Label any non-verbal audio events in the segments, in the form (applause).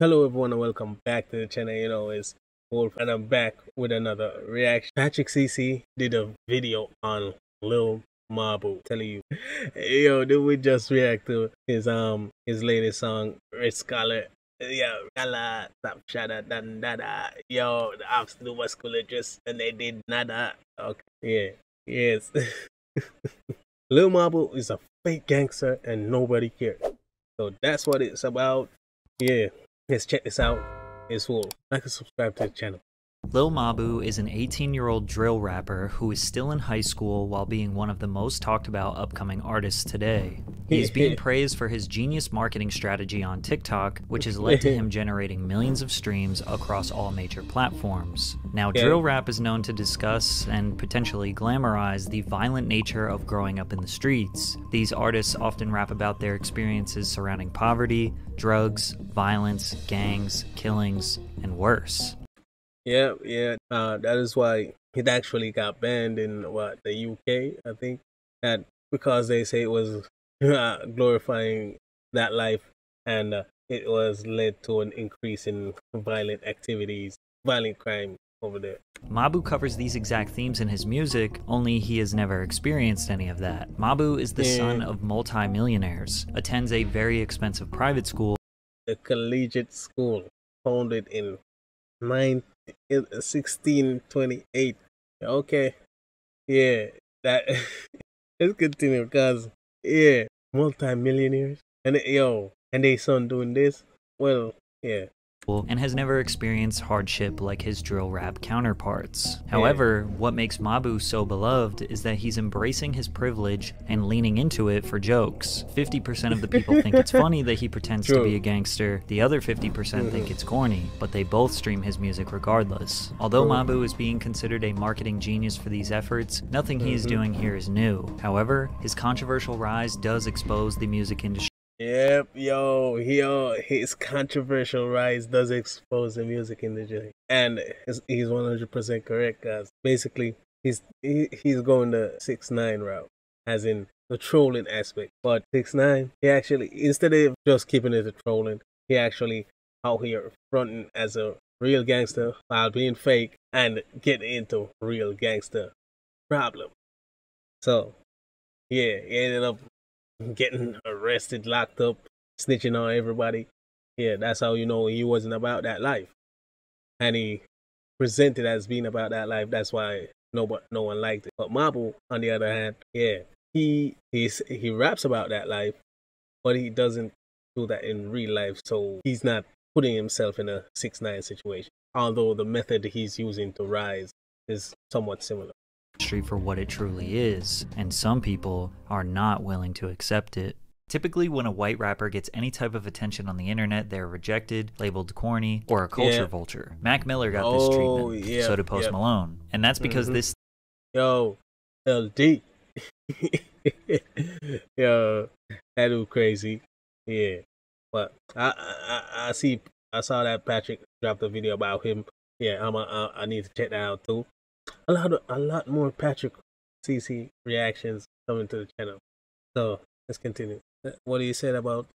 Hello everyone and welcome back to the channel. You know, it's Wolf and I'm back with another reaction. Patrick CC did a video on Lil Mabu telling you, (laughs) yo, did we just react to his um his latest song, Red Scholar? Yeah, Gala, Stop Shada, Dan Dada. Yo, the Ops do just and they did nada. Okay, yeah, yes. (laughs) Lil Mabu is a fake gangster and nobody cares. So that's what it's about. Yeah, Let's check this out. It's full. Like and subscribe to the channel. Lil Mabu is an 18 year old drill rapper who is still in high school while being one of the most talked about upcoming artists today. He's being (laughs) praised for his genius marketing strategy on TikTok, which has led to him (laughs) generating millions of streams across all major platforms. Now, drill rap is known to discuss and potentially glamorize the violent nature of growing up in the streets. These artists often rap about their experiences surrounding poverty, drugs, violence, gangs, killings, and worse. Yeah, yeah. Uh, that is why it actually got banned in what the UK, I think. That because they say it was (laughs) uh, glorifying that life, and uh, it was led to an increase in violent activities, violent crime over there. Mabu covers these exact themes in his music, only he has never experienced any of that. Mabu is the yeah. son of multi-millionaires, attends a very expensive private school. The collegiate school, founded in 9 1628. Okay. Yeah. That (laughs) let's continue because yeah, multi-millionaires. And yo, and they son doing this. Well, yeah and has never experienced hardship like his drill rap counterparts. However, what makes Mabu so beloved is that he's embracing his privilege and leaning into it for jokes. 50% of the people think it's (laughs) funny that he pretends True. to be a gangster, the other 50% think it's corny, but they both stream his music regardless. Although Mabu is being considered a marketing genius for these efforts, nothing he is mm-hmm. doing here is new. However, his controversial rise does expose the music industry Yep, yo, yo, his controversial rise does expose the music industry, and he's one hundred percent correct, guys. Basically, he's he, he's going the six nine route, as in the trolling aspect. But six nine, he actually instead of just keeping it a trolling, he actually out here fronting as a real gangster while being fake and getting into real gangster problem. So, yeah, he ended up getting arrested, locked up, snitching on everybody. Yeah, that's how you know he wasn't about that life. And he presented as being about that life. That's why no, no one liked it. But Marble, on the other hand, yeah, he he's, he raps about that life, but he doesn't do that in real life. So he's not putting himself in a six nine situation. Although the method he's using to rise is somewhat similar for what it truly is, and some people are not willing to accept it. Typically, when a white rapper gets any type of attention on the internet, they're rejected, labeled corny, or a culture yeah. vulture. Mac Miller got this oh, treatment, yeah, so did Post Malone. And that's because mm-hmm. this. Yo, LD. (laughs) Yo, that dude crazy. Yeah. But I, I I see I saw that Patrick dropped a video about him. Yeah, I'm a, I, I need to check that out too a lot of, a lot more Patrick CC reactions coming to the channel. So let's continue. What do you say about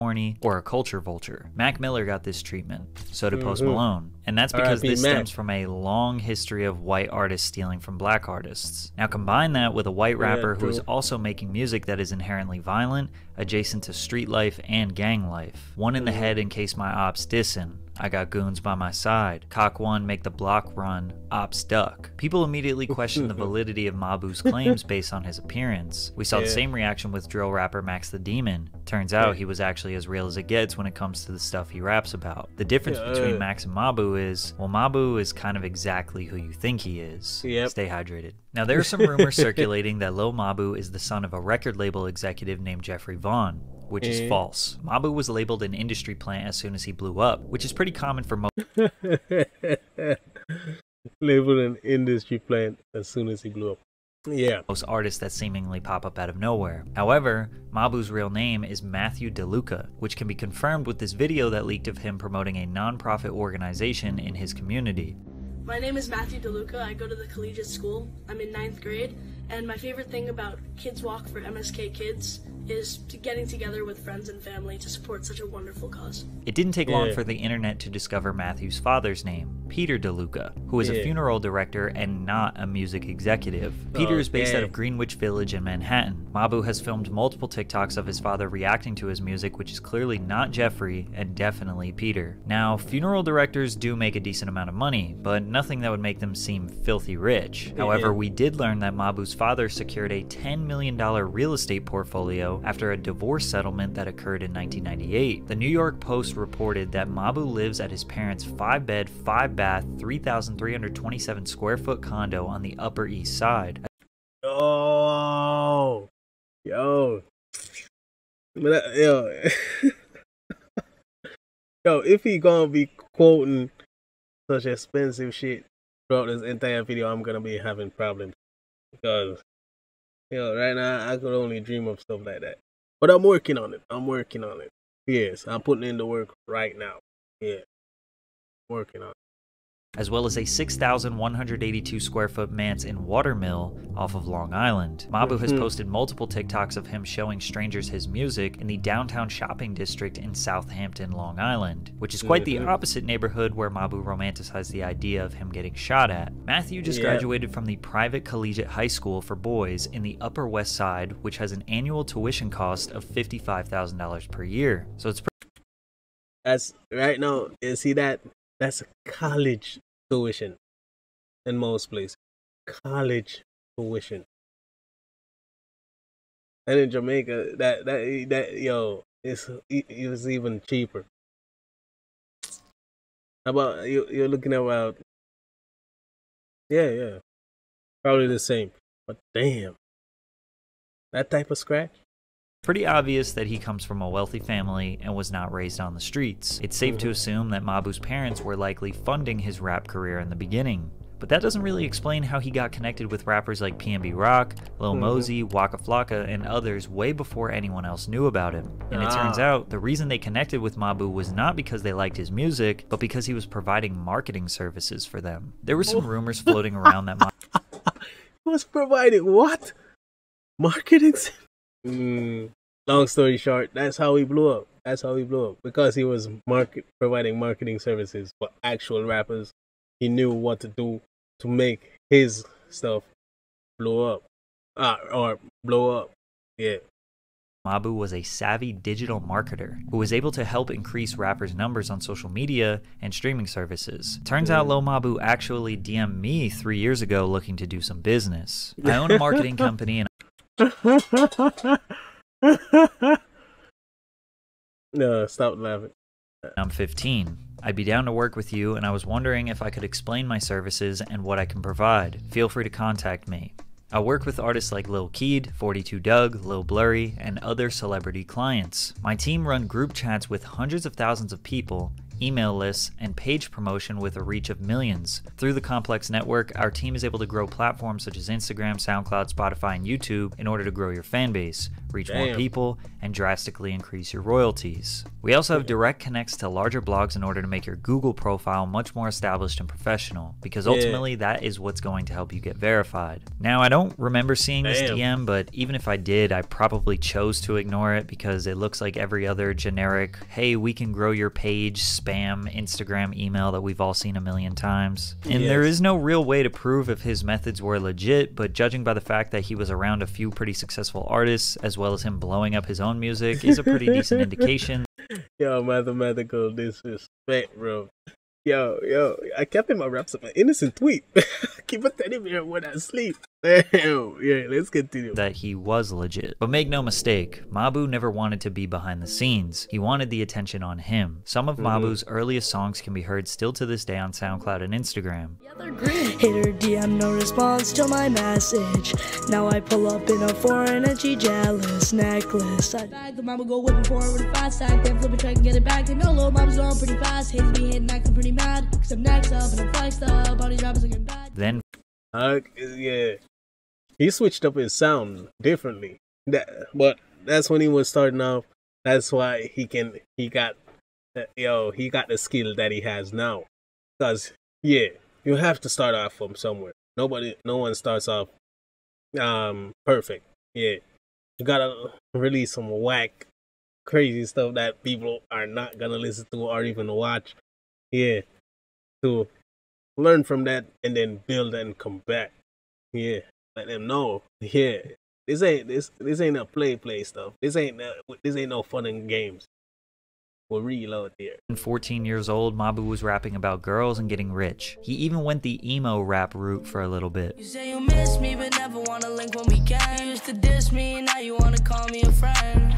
horny or a culture vulture? Mac Miller got this treatment. So did Post mm-hmm. Malone, and that's because this Mac. stems from a long history of white artists stealing from black artists. Now combine that with a white rapper yeah, who is also making music that is inherently violent, adjacent to street life and gang life. One in the head in case my ops dissin'. I got goons by my side. Cock one, make the block run. Ops duck. People immediately question the (laughs) validity of Mabu's claims based on his appearance. We saw yeah. the same reaction with drill rapper Max the Demon. Turns out he was actually as real as it gets when it comes to the stuff he raps about. The difference yeah. between uh, Max and Mabu is, well, Mabu is kind of exactly who you think he is. Yep. Stay hydrated. Now, there are some rumors (laughs) circulating that Lil Mabu is the son of a record label executive named Jeffrey Vaughn which is eh. false. Mabu was labeled an industry plant as soon as he blew up, which is pretty common for most. (laughs) labeled an industry plant as soon as he blew up. Yeah. Most artists that seemingly pop up out of nowhere. However, Mabu's real name is Matthew DeLuca, which can be confirmed with this video that leaked of him promoting a non-profit organization in his community. My name is Matthew DeLuca. I go to the collegiate school. I'm in ninth grade, and my favorite thing about Kids Walk for MSK Kids is to getting together with friends and family to support such a wonderful cause. It didn't take yeah. long for the internet to discover Matthew's father's name, Peter DeLuca, who is yeah. a funeral director and not a music executive. Oh, Peter is based out of Greenwich Village in Manhattan. Mabu has filmed multiple TikToks of his father reacting to his music, which is clearly not Jeffrey and definitely Peter. Now, funeral directors do make a decent amount of money, but nothing that would make them seem filthy rich. However, we did learn that Mabu's father secured a $10 million real estate portfolio after a divorce settlement that occurred in 1998. The New York Post reported that Mabu lives at his parents' 5 bed, 5 bath, 3,327 square foot condo on the Upper East Side. Oh, yo. Yo. (laughs) yo, if he gonna be quoting such expensive shit throughout this entire video, I'm gonna be having problems because you know, right now I could only dream of stuff like that. But I'm working on it. I'm working on it. Yes, I'm putting in the work right now. Yeah, working on it as well as a 6,182 square foot manse in Water Mill off of Long Island. Mabu has hmm. posted multiple TikToks of him showing strangers his music in the downtown shopping district in Southampton, Long Island, which is quite the mm-hmm. opposite neighborhood where Mabu romanticized the idea of him getting shot at. Matthew just yeah. graduated from the private collegiate high school for boys in the Upper West Side, which has an annual tuition cost of $55,000 per year. So it's. As right now, you see that that's college tuition in most places. College tuition. And in Jamaica, that that that yo, it's it was even cheaper. How about you? You're looking at about yeah, yeah, probably the same. But damn, that type of scratch pretty obvious that he comes from a wealthy family and was not raised on the streets. It's safe to assume that Mabu's parents were likely funding his rap career in the beginning. But that doesn't really explain how he got connected with rappers like PNB Rock, Lil mm-hmm. Mosey, Waka Flocka, and others way before anyone else knew about him. And it turns ah. out the reason they connected with Mabu was not because they liked his music, but because he was providing marketing services for them. There were some (laughs) rumors floating around that (laughs) Mabu was providing what? Marketing? Mm, long story short, that's how he blew up. That's how he blew up because he was market providing marketing services for actual rappers. He knew what to do to make his stuff blow up, uh, or blow up. Yeah. Mabu was a savvy digital marketer who was able to help increase rappers' numbers on social media and streaming services. Turns out Lil Mabu actually DM'd me three years ago looking to do some business. I own a marketing (laughs) company and (laughs) no, stop laughing. I'm 15. I'd be down to work with you, and I was wondering if I could explain my services and what I can provide. Feel free to contact me. I work with artists like Lil Keed, 42 Dugg, Lil Blurry, and other celebrity clients. My team run group chats with hundreds of thousands of people email lists, and page promotion with a reach of millions. Through the complex network, our team is able to grow platforms such as Instagram, SoundCloud, Spotify, and YouTube in order to grow your fan base, reach Damn. more people, and drastically increase your royalties. We also have direct connects to larger blogs in order to make your Google profile much more established and professional, because ultimately yeah. that is what's going to help you get verified. Now, I don't remember seeing Damn. this DM, but even if I did, I probably chose to ignore it because it looks like every other generic, hey, we can grow your page, spam Instagram email that we've all seen a million times. And yes. there is no real way to prove if his methods were legit, but judging by the fact that he was around a few pretty successful artists, as well as him blowing up his own music, is a pretty decent (laughs) indication. Yo, mathematical disrespect, bro. Yo, yo, I kept in my raps of an innocent tweet. (laughs) Keep a teddy bear when I sleep. (laughs) Damn, yeah, let's continue. That he was legit. But make no mistake, Mabu never wanted to be behind the scenes. He wanted the attention on him. Some of mm -hmm. Mabu's earliest songs can be heard still to this day on SoundCloud and Instagram. Hater DM, no response to my message. Now I pull up in a foreign and she jealous necklace. I bag the mama go whipping forward with a fast. I can flip it, try and get it back. And no low, mama's going pretty fast. Hates me hitting, acting pretty mad. Cause I'm next up and I'm flexed up. All these rappers looking bad. Then, uh, yeah, he switched up his sound differently. That, but that's when he was starting off. That's why he can, he got, uh, yo, he got the skill that he has now. Cause yeah, you have to start off from somewhere. Nobody, no one starts off, um, perfect. Yeah, you gotta release some whack, crazy stuff that people are not gonna listen to or even watch. Yeah, to learn from that and then build and come back. Yeah, let them know. Yeah, this ain't this this ain't a play play stuff. This ain't uh, this ain't no fun and games. We're real out there. 14 years old, Mabu was rapping about girls and getting rich. He even went the emo rap route for a little bit. You say you miss me, but never wanna link when we can. You used to diss me, now you wanna call me a friend.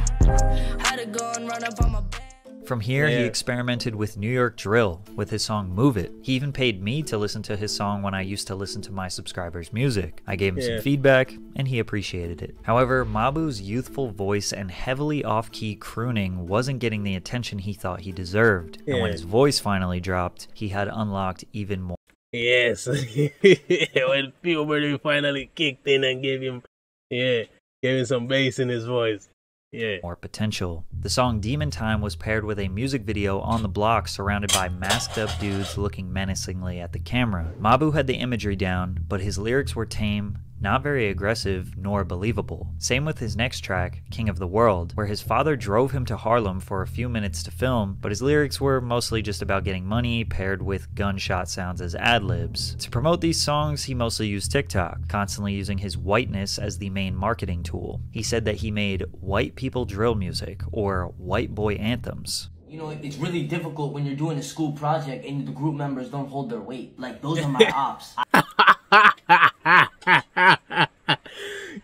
Had to go and run up on my bed. From here, yeah. he experimented with New York drill with his song Move It. He even paid me to listen to his song when I used to listen to my subscribers' music. I gave him yeah. some feedback, and he appreciated it. However, Mabu's youthful voice and heavily off key crooning wasn't getting the attention he thought he deserved. Yeah. And when his voice finally dropped, he had unlocked even more. Yes, (laughs) when puberty finally kicked in and gave him, yeah, gave him some bass in his voice yeah. more potential. The song Demon Time was paired with a music video on the block surrounded by masked up dudes looking menacingly at the camera. Mabu had the imagery down, but his lyrics were tame, not very aggressive nor believable. Same with his next track, King of the World, where his father drove him to Harlem for a few minutes to film, but his lyrics were mostly just about getting money paired with gunshot sounds as ad libs. To promote these songs, he mostly used TikTok, constantly using his whiteness as the main marketing tool. He said that he made white people drill music, or white boy anthems. You know, it's really difficult when you're doing a school project and the group members don't hold their weight. Like, those are (laughs) my ops. (laughs) (laughs)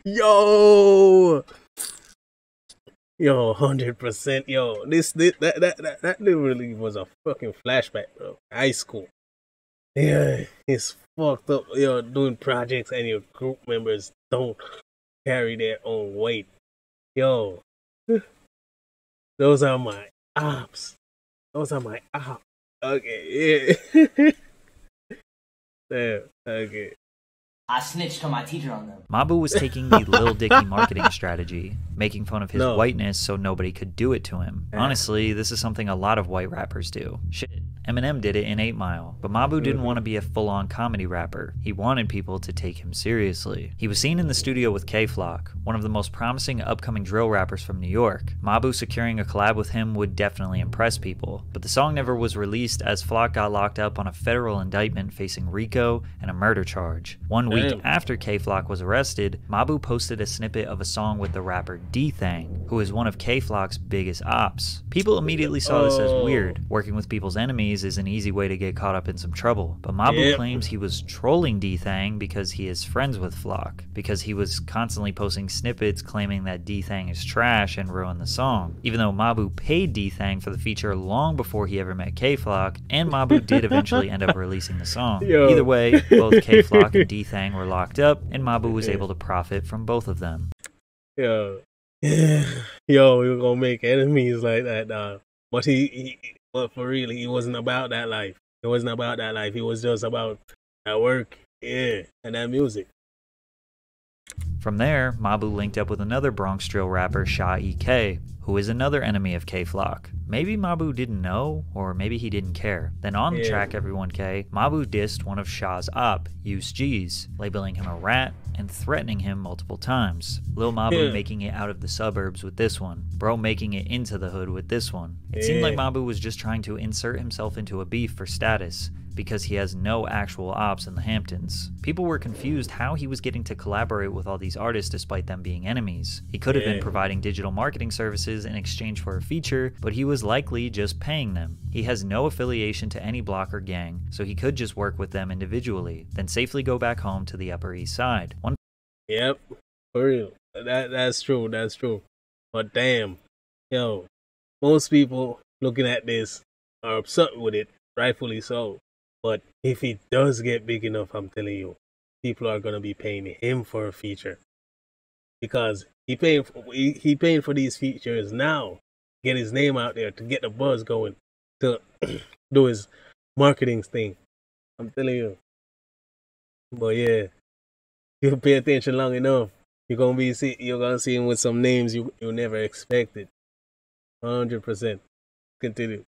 yo, yo, hundred percent, yo. This, this that, that that that literally was a fucking flashback, bro. High school. Yeah, it's fucked up. Yo, doing projects and your group members don't carry their own weight. Yo, (sighs) those are my ops. Those are my ops. Okay, yeah. (laughs) Damn. Okay. I snitched on my teacher on them. Mabu was taking the (laughs) Lil Dicky marketing strategy, making fun of his no. whiteness so nobody could do it to him. Honestly, this is something a lot of white rappers do. Shit. Eminem did it in 8 Mile, but Mabu didn't want to be a full-on comedy rapper. He wanted people to take him seriously. He was seen in the studio with Kay Flock, one of the most promising upcoming drill rappers from New York. Mabu securing a collab with him would definitely impress people, but the song never was released as Flock got locked up on a federal indictment facing RICO and a murder charge. One week Damn. after Kay Flock was arrested, Mabu posted a snippet of a song with the rapper D-Thang, who is one of Kay Flock's biggest ops. People immediately saw this as weird, oh. working with people's enemies is an easy way to get caught up in some trouble. But Mabu yep. claims he was trolling D-Thang because he is friends with Flock, because he was constantly posting snippets claiming that D-Thang is trash and ruined the song. Even though Mabu paid D-Thang for the feature long before he ever met Kay Flock, and Mabu did eventually end up (laughs) releasing the song. Yo. Either way, both Kay Flock and Were locked up, and Mabu was able to profit from both of them. Yo. (sighs) Yo, we were gonna make enemies like that, dog. But he, he but for real, he wasn't about that life. It wasn't about that life. He was just about that work, yeah, and that music. From there, Mabu linked up with another Bronx drill rapper, Sha EK, who is another enemy of Kay Flock. Maybe Mabu didn't know, or maybe he didn't care. Then on the yeah. track Everyone K, Mabu dissed one of Shah's op, Yus Gz, labeling him a rat and threatening him multiple times. Lil Mabu yeah. making it out of the suburbs with this one, Bro making it into the hood with this one. It yeah. seemed like Mabu was just trying to insert himself into a beef for status, because he has no actual ops in the Hamptons. People were confused how he was getting to collaborate with all these artists despite them being enemies. He could have been providing digital marketing services in exchange for a feature, but he was likely just paying them. He has no affiliation to any block or gang, so he could just work with them individually, then safely go back home to the Upper East Side. One Yep, for real. That that's true. That's true. But damn, yo, most people looking at this are upset with it, rightfully so. But if he does get big enough, I'm telling you, people are gonna be paying him for a feature because he paying for, he, he paying for these features now. Get his name out there to get the buzz going to (clears throat) do his marketing thing. I'm telling you. But yeah, you pay attention long enough, you're gonna be see you're gonna see him with some names you you never expected. Hundred percent. Continue.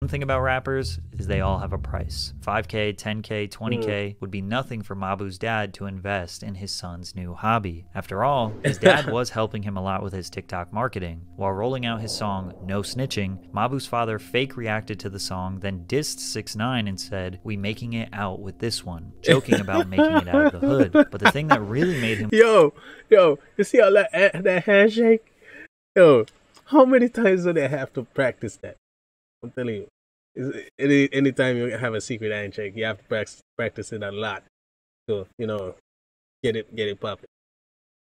One thing about rappers is they all have a price. 5K, 10K, 20K mm. would be nothing for Mabu's dad to invest in his son's new hobby. After all, his dad (laughs) was helping him a lot with his TikTok marketing. While rolling out his song No Snitching, Mabu's father fake reacted to the song, then dissed 6 9 and said, We making it out with this one, joking about making it out of the hood. But the thing that really made him (laughs) Yo, yo, you see all that that handshake? Yo, how many times do they have to practice that? I'm telling you, any anytime you have a secret handshake, you have to practice practice it a lot. So you know, get it get it popping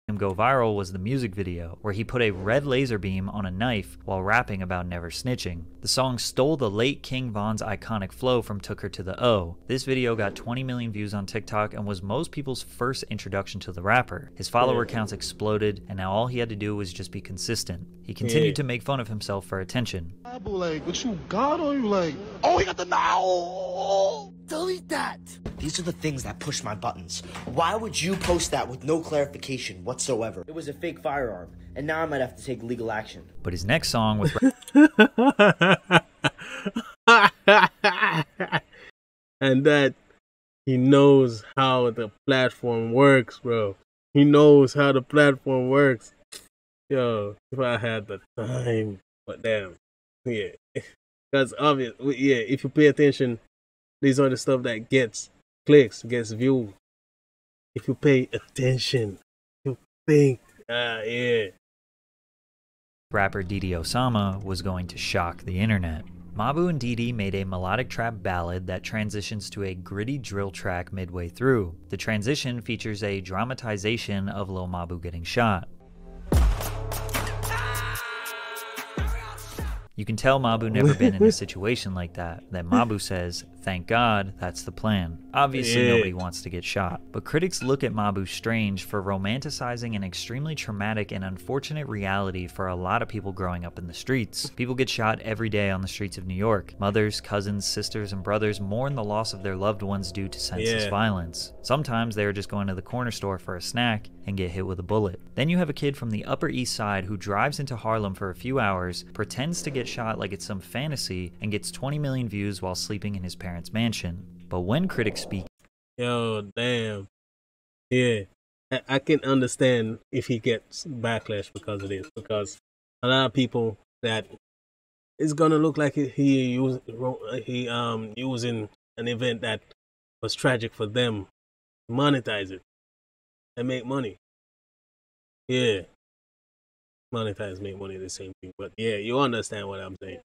him go viral was the music video, where he put a red laser beam on a knife while rapping about never snitching. The song stole the late King Von's iconic flow from Took Her to the O. This video got 20 million views on TikTok and was most people's first introduction to the rapper. His follower counts exploded, and now all he had to do was just be consistent. He continued yeah. to make fun of himself for attention. Like, what you got on you? Like, oh, he got the now. Delete that. These are the things that push my buttons. Why would you post that with no clarification whatsoever? It was a fake firearm, and now I might have to take legal action. But his next song was. (laughs) and that he knows how the platform works, bro. He knows how the platform works. Yo, if I had the time, but damn, yeah, (laughs) because obvious, yeah. If you pay attention, these are the stuff that gets clicks, gets views. If you pay attention, you think, ah, yeah. Rapper DD Osama was going to shock the internet. Mabu and Didi made a melodic trap ballad that transitions to a gritty drill track midway through. The transition features a dramatization of Lil Mabu getting shot. You can tell Mabu never been in a (laughs) situation like that. That Mabu says, thank God, that's the plan. Obviously, yeah. nobody wants to get shot. But critics look at Mabu strange for romanticizing an extremely traumatic and unfortunate reality for a lot of people growing up in the streets. People get shot every day on the streets of New York. Mothers, cousins, sisters, and brothers mourn the loss of their loved ones due to senseless yeah. violence. Sometimes they are just going to the corner store for a snack and get hit with a bullet. Then you have a kid from the Upper East Side who drives into Harlem for a few hours, pretends to get shot like it's some fantasy, and gets 20 million views while sleeping in his parents' mansion. But when critics speak, Yo, damn. Yeah. I, I can understand if he gets backlash because of this, because a lot of people that it's gonna look like he used he um using an event that was tragic for them, monetize it and make money. Yeah. Monetize, make money, the same thing. But yeah, you understand what I'm saying.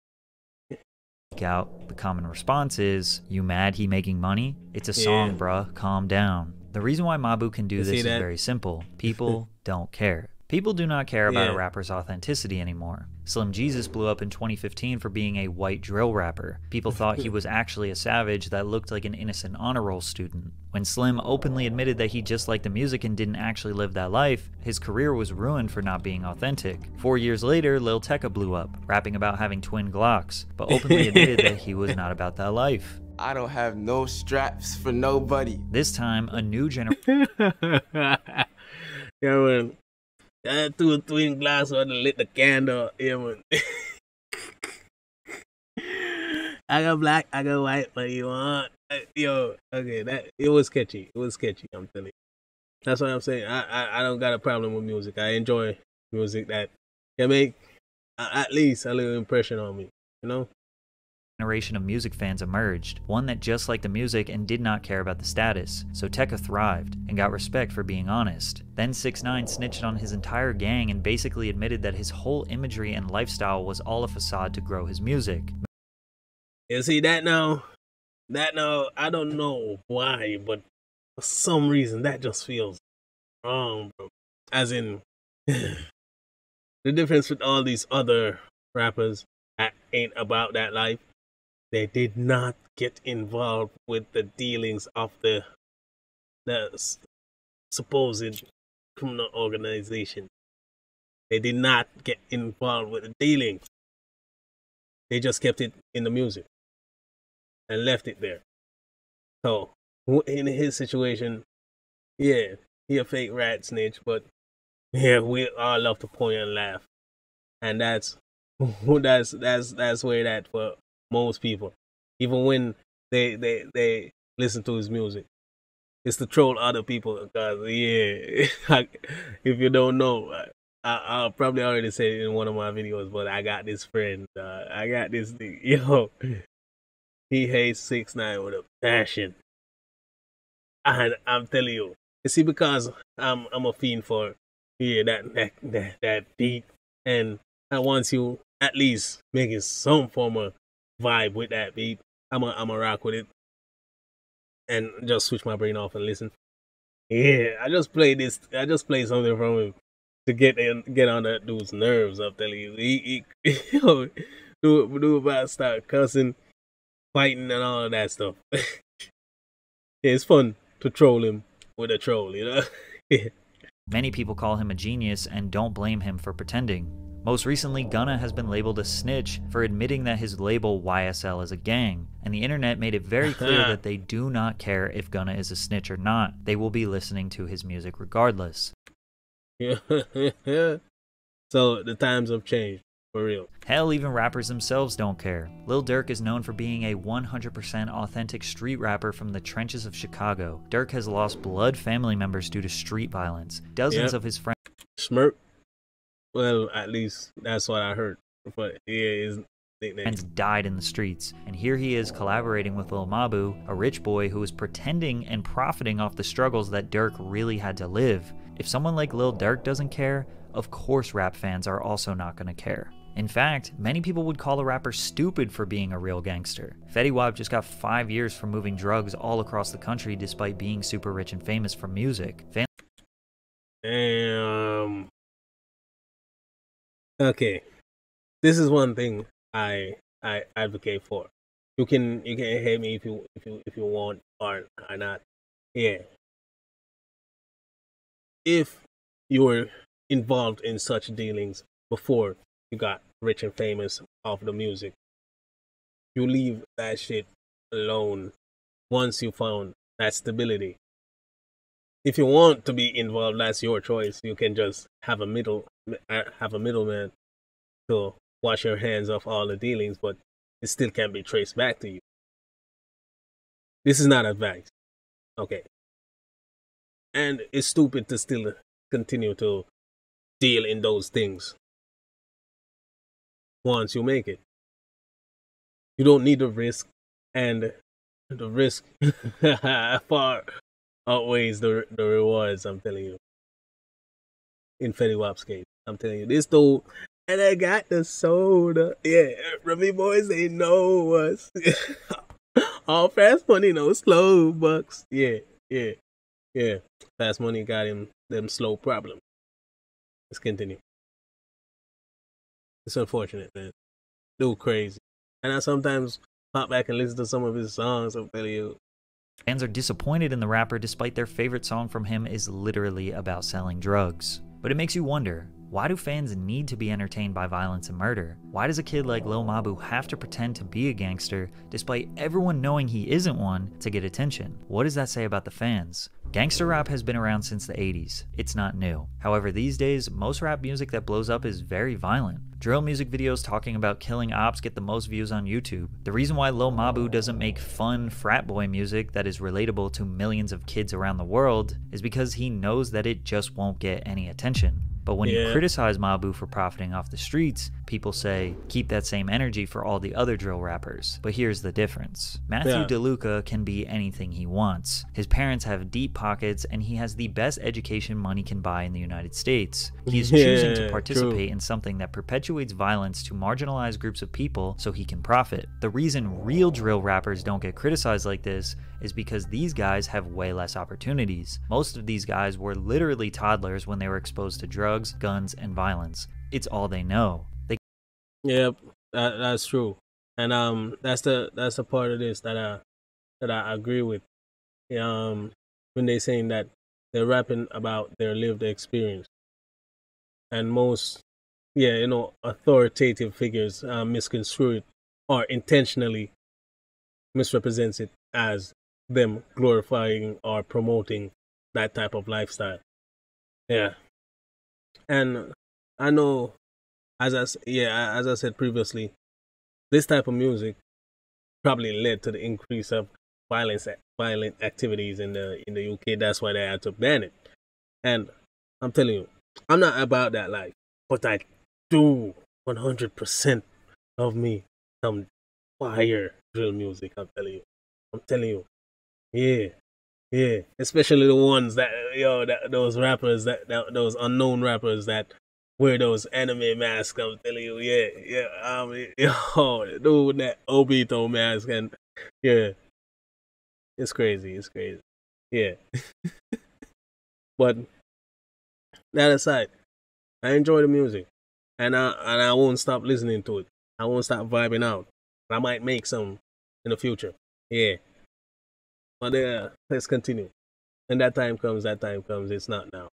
Out, the common response is, You mad he making money? It's a song, yeah. bruh. Calm down. The reason why Mabu can do you this is very simple. People (laughs) don't care. People do not care about yeah. a rapper's authenticity anymore. Slim Jesus blew up in 2015 for being a white drill rapper. People thought he was (laughs) actually a savage that looked like an innocent honor roll student. When Slim openly admitted that he just liked the music and didn't actually live that life, his career was ruined for not being authentic. Four years later, Lil Tecca blew up, rapping about having twin Glocks, but openly (laughs) admitted that he was not about that life. I don't have no straps for nobody. This time, a new generation. (laughs) yeah, man. I threw a twin glass on and lit the candle. Yeah, man. (laughs) I got black, I got white, but you want yo, okay, that it was sketchy. It was sketchy, I'm telling you. That's what I'm saying. I, I, I don't got a problem with music. I enjoy music that can make uh, at least a little impression on me, you know? Generation of music fans emerged, one that just liked the music and did not care about the status. So Tecca thrived and got respect for being honest. Then 6 9 snitched on his entire gang and basically admitted that his whole imagery and lifestyle was all a facade to grow his music. You see that now? That now, I don't know why, but for some reason that just feels wrong, bro. As in, (laughs) the difference with all these other rappers that ain't about that life they did not get involved with the dealings of the the supposed criminal organization. They did not get involved with the dealings. They just kept it in the music and left it there. So in his situation, yeah, he a fake rat snitch, but yeah, we all love to point and laugh, and that's (laughs) that's that's that's where that for most people, even when they they they listen to his music. It's to troll other people because yeah, (laughs) if you don't know, I, will probably already said it in one of my videos, but I got this friend. Uh, I got this thing. (laughs) Yo, he hates six nine with a passion, and I'm telling you, you see, because I'm I'm a fiend for yeah that that that, that beat, and I want you at least making some form of vibe with that beat. I'm a I'm a rock with it, and just switch my brain off and listen. Yeah, I just played this. I just played something from him to get in, get on that dude's nerves. I'm telling you, he, he (laughs) yo, do do about start cussing, fighting, and all of that stuff. (laughs) yeah, it's fun to troll him with a troll, you know. (laughs) Many people call him a genius and don't blame him for pretending. Most recently, Gunna has been labeled a snitch for admitting that his label YSL is a gang, and the internet made it very clear (laughs) that they do not care if Gunna is a snitch or not. They will be listening to his music regardless. (laughs) So the times have changed. For real. Hell, even rappers themselves don't care. Lil Durk is known for being a 100% authentic street rapper from the trenches of Chicago. Durk has lost blood family members due to street violence. Dozens yep. of his friends. Smirk. Well, at least that's what I heard. But yeah, his friends died in the streets. And here he is collaborating with Lil Mabu, a rich boy who is pretending and profiting off the struggles that Durk really had to live. If someone like Lil Durk doesn't care, of course rap fans are also not going to care. In fact, many people would call a rapper stupid for being a real gangster. Fetty Wap just got five years for moving drugs all across the country despite being super rich and famous for music. Fan- Damn. Okay. This is one thing I I advocate for. You can you can hate me if you if you if you want or or not. Yeah, if you were involved in such dealings before you got rich and famous off the music, you leave that shit alone once you found that stability. If you want to be involved, that's your choice. You can just have a middle have a middleman to wash your hands off all the dealings, but it still can't be traced back to you. This is not advice. Okay and it's stupid to still continue to deal in those things once you make it. You don't need the risk, and the risk (laughs) far outweighs the the rewards. I'm telling you. In Fetty Wap's case, I'm telling you, this dude, and I got the soda. Yeah, Remy Boyz, they know us. (laughs) All fast money, no slow bucks. Yeah, yeah. Yeah, fast money got him them slow problems. Let's continue. It's unfortunate, man. Dude, crazy. And I sometimes pop back and listen to some of his songs. I'll tell you. Fans are disappointed in the rapper despite their favorite song from him is literally about selling drugs. But it makes you wonder why do fans need to be entertained by violence and murder? Why does a kid like Lil Mabu have to pretend to be a gangster despite everyone knowing he isn't one to get attention? What does that say about the fans? Gangster rap has been around since the 80s. It's not new. However, these days, most rap music that blows up is very violent. Drill music videos talking about killing ops get the most views on YouTube. The reason why Lil Mabu doesn't make fun frat boy music that is relatable to millions of kids around the world is because he knows that it just won't get any attention. But when yeah. you criticize Mabu for profiting off the streets, people say, keep that same energy for all the other drill rappers. But here's the difference Matthew yeah. DeLuca can be anything he wants. His parents have deep pockets, and he has the best education money can buy in the United States. He's yeah, choosing to participate true. in something that perpetuates violence to marginalized groups of people so he can profit. The reason real drill rappers don't get criticized like this is because these guys have way less opportunities. Most of these guys were literally toddlers when they were exposed to drugs, guns, and violence. It's all they know. Yep, that, that's true. And um that's the that's the part of this that I that I agree with. Um when they saying that they're rapping about their lived experience. And most yeah, you know, authoritative figures uh, misconstrue it or intentionally misrepresents it as them glorifying or promoting that type of lifestyle. Yeah. And I know, as I yeah, as I said previously, this type of music probably led to the increase of violence violent activities in the in the UK. That's why they had to ban it. And I'm telling you, I'm not about that life, but I do 100% of me some fire drill music. I'm telling you, I'm telling you, yeah, yeah. Especially the ones that yo, that those rappers that, that those unknown rappers that wear those anime masks. I'm telling you, yeah, yeah. Um, (laughs) yo, dude, that Obito mask and yeah, it's crazy. It's crazy. Yeah. (laughs) but that aside, I enjoy the music, and I and I won't stop listening to it. I won't stop vibing out. I might make some in the future. Yeah. But uh, let's continue. And that time comes, that time comes. It's not now.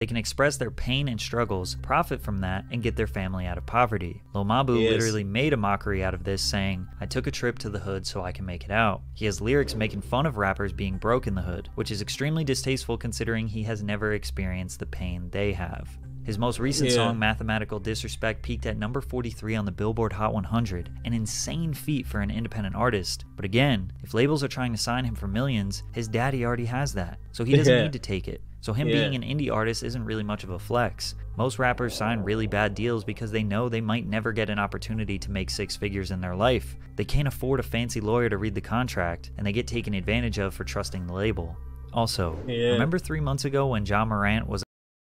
They can express their pain and struggles, profit from that, and get their family out of poverty. Lil Mabu yes. literally made a mockery out of this, saying, I took a trip to the hood so I can make it out. He has lyrics making fun of rappers being broke in the hood, which is extremely distasteful considering he has never experienced the pain they have. His most recent yeah. song, Mathematical Disrespect, peaked at number 43 on the Billboard Hot 100, an insane feat for an independent artist. But again, if labels are trying to sign him for millions, his daddy already has that, so he doesn't yeah. need to take it. So him yeah. being an indie artist isn't really much of a flex. Most rappers sign really bad deals because they know they might never get an opportunity to make six figures in their life. They can't afford a fancy lawyer to read the contract, and they get taken advantage of for trusting the label. Also, yeah. remember three months ago when Ja Morant was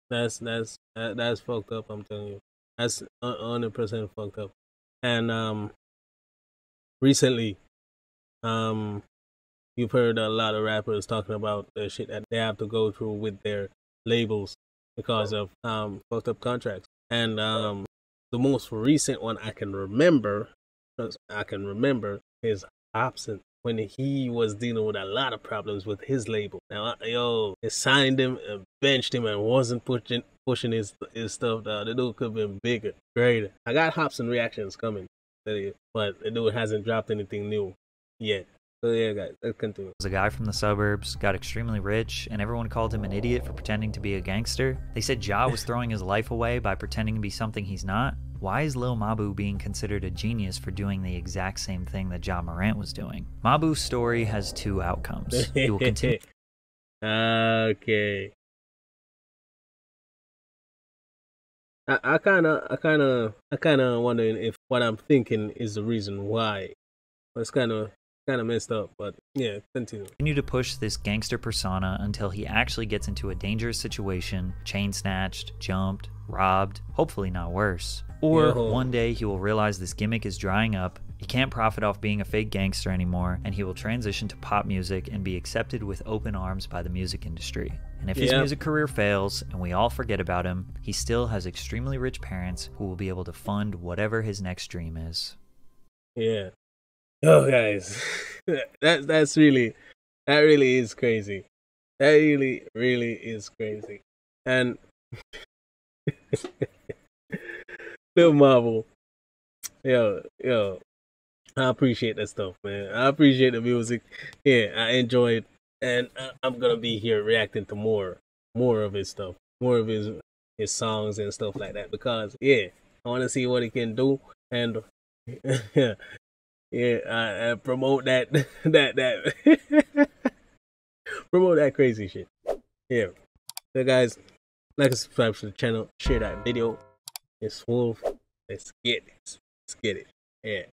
That's that's that, that's fucked up, I'm telling you. That's hundred percent fucked up. And um recently, um you've heard a lot of rappers talking about the shit that they have to go through with their labels because of um fucked up contracts. And um the most recent one I can remember, I can remember, is Hopsin when he was dealing with a lot of problems with his label. Now, yo, they signed him and benched him and wasn't pushing pushing his his stuff down. The dude could have been bigger, greater. I got Hopsin reactions coming, but the dude hasn't dropped anything new yet. So yeah, guys, let's continue. Was a guy from the suburbs, got extremely rich, and everyone called him an idiot for pretending to be a gangster. They said Ja was (laughs) throwing his life away by pretending to be something he's not. Why is Lil Mabu being considered a genius for doing the exact same thing that Ja Morant was doing? Mabu's story has two outcomes. He will continue. (laughs) okay. I kind of, I kind of, I kind of wondering if what I'm thinking is the reason why. It's kind of kind of messed up, but yeah, continue. Continue to push this gangster persona until he actually gets into a dangerous situation, chain snatched, jumped, robbed, hopefully not worse. Or Yo. one day he will realize this gimmick is drying up, he can't profit off being a fake gangster anymore, and he will transition to pop music and be accepted with open arms by the music industry. And if his music career fails and we all forget about him, he still has extremely rich parents who will be able to fund whatever his next dream is. Yeah, Oh, guys, (laughs) that that's really that really is crazy. That really really is crazy. And (laughs) Lil Marvel, yo yo, I appreciate that stuff, man. I appreciate the music. Yeah, I enjoy it, and I'm gonna be here reacting to more more of his stuff, more of his his songs and stuff like that because yeah, I want to see what he can do and (laughs) yeah, yeah, uh, uh, promote that (laughs) that that (laughs) promote that crazy shit. Yeah. So guys, like and subscribe to the channel, share that video. It's Wolf. Let's get it. Let's get it. Yeah.